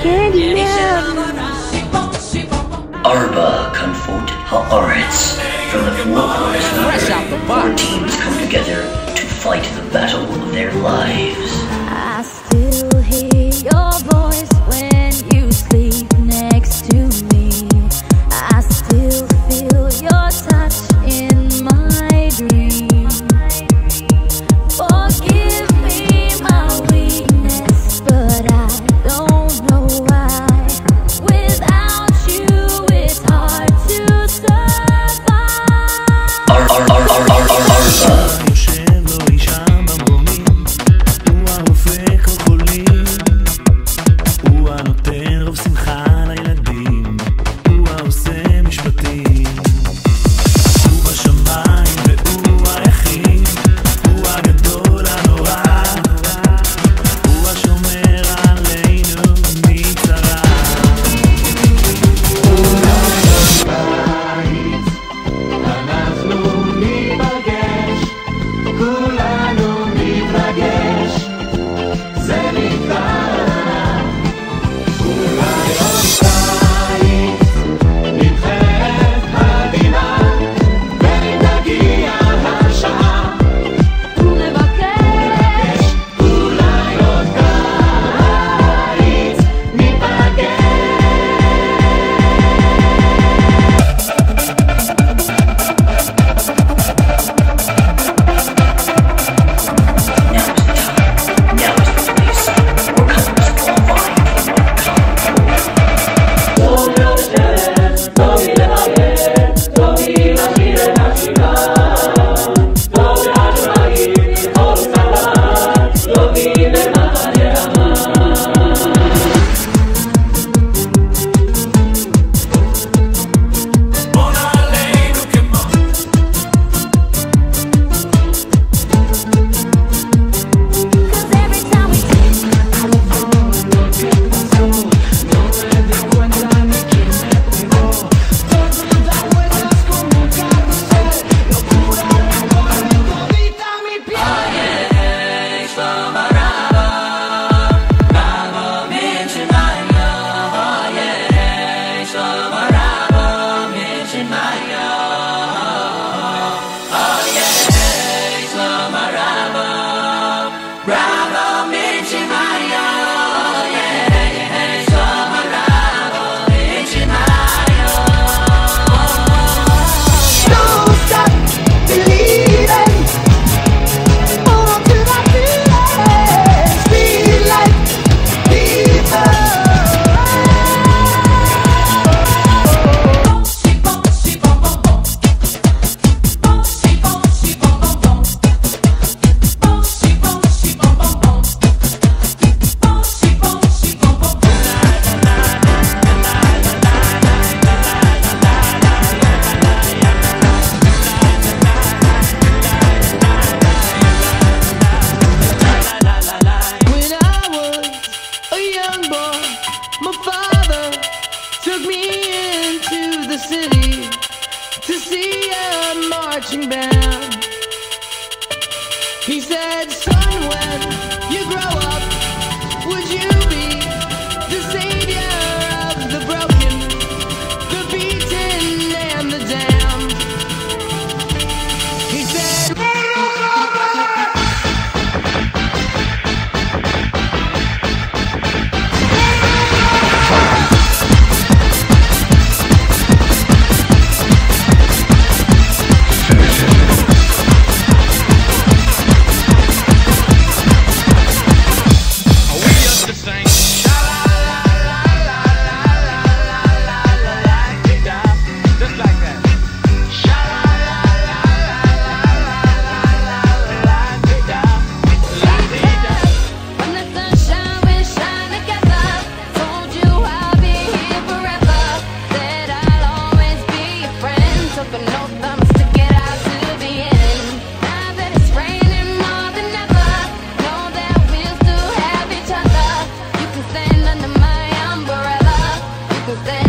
Candyman! Arba comfort Haaretz. From the four corners of the four teams come together to fight the battle of their lives. I still hear your voice when you sleep. You grow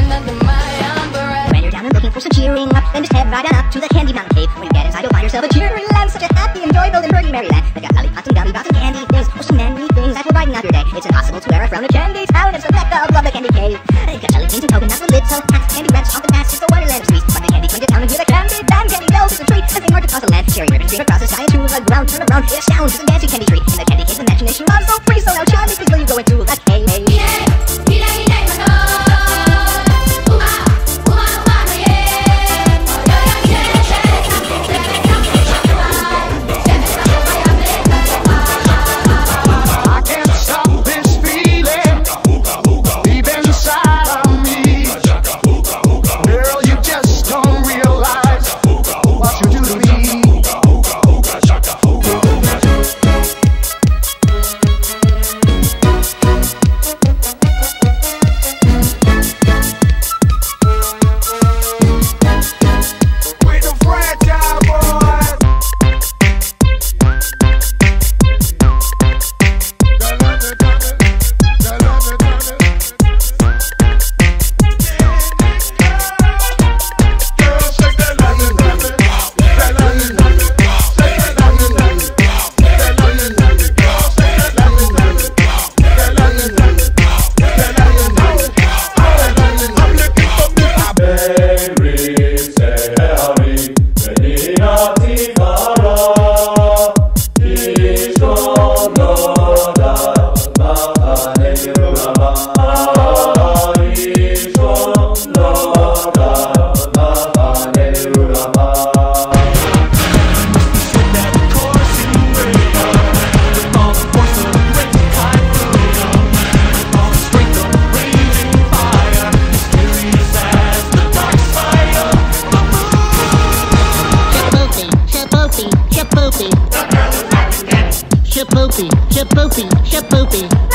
When you're down and looking for some cheering up, then just head right on up to the Candy Mountain Cave. When you get inside, you'll find yourself a cheering land, such a happy, enjoyable, and pretty merryland. They've got lollipops and gummy pops and candy things, oh, so many things that will brighten up your day. It's impossible to wear a frown of candy town, it's the mecca of love, the Candy Cave. They got jelly beans and coconuts and little hats, candy wraps, off the pass, it's the wonderland of sweets. The candy town and hear the candy band, candy bells, it's a treat. Nothing hard to toss a land, cherry ribbon cream across the sky, to the ground, turn around, it sounds, it's a dancing candy Tree. In the candy cave, imagination runs so free, so now, child, because you go into the cave. Shapoopy,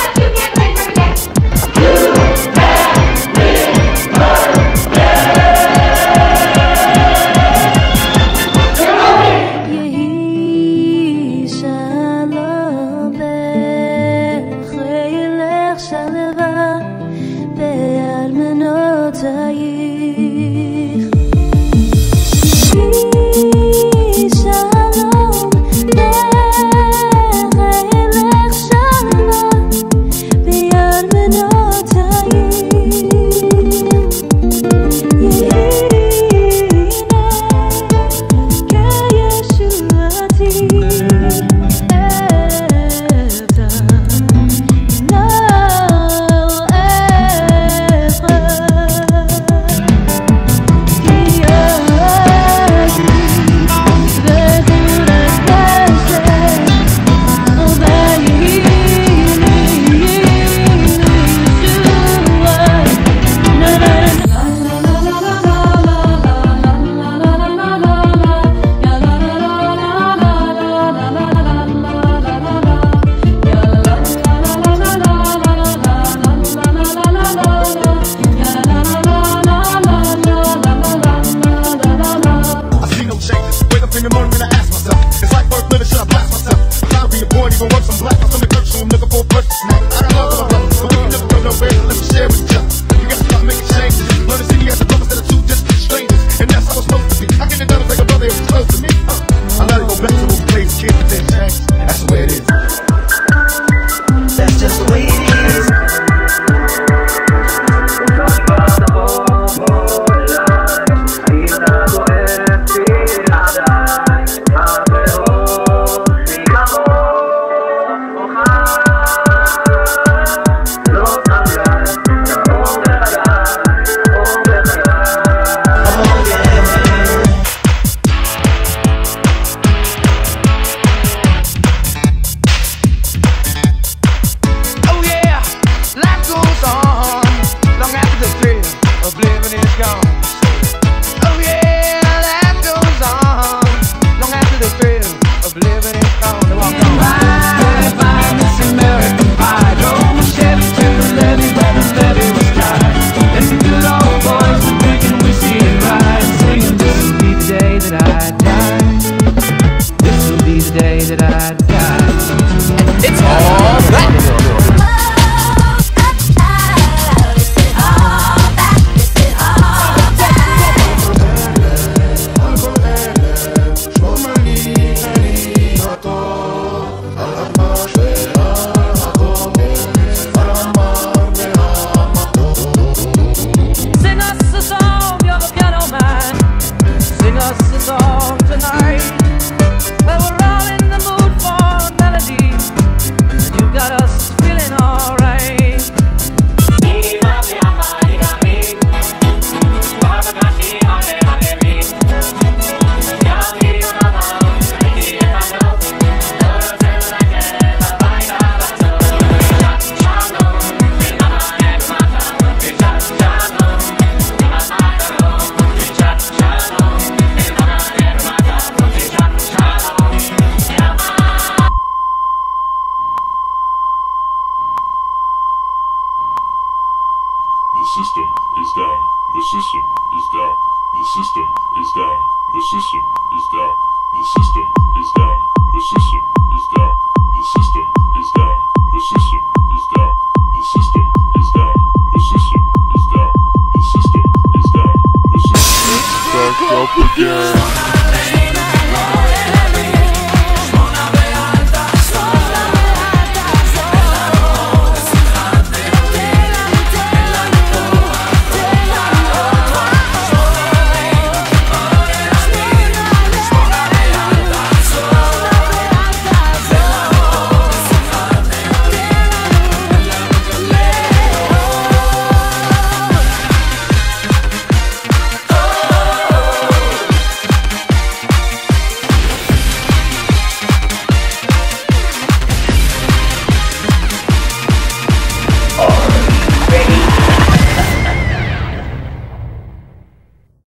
Die. This will be the day that I die. It's all. system is down. The system is down. The system is down. The system is down. The system is down. The system is down. The system is down. The system is down. The system is down. The system is down. The system is down. The system is down. The system is back up again.